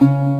you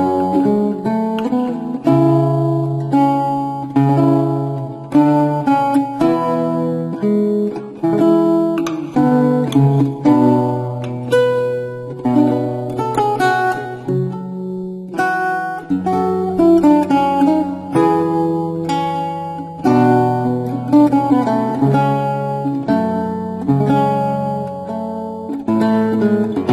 Música